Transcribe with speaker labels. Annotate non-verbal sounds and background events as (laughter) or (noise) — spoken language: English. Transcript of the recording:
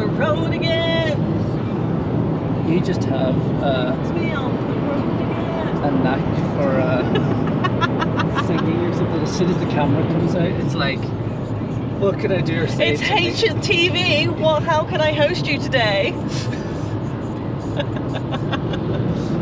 Speaker 1: the road again.
Speaker 2: You just have uh,
Speaker 1: It's me on the road again.
Speaker 2: a knack for uh, (laughs) singing or something. As soon as the camera comes out, it's like, what can I do or say?
Speaker 1: It's? HTV. What? How can I host you today? (laughs)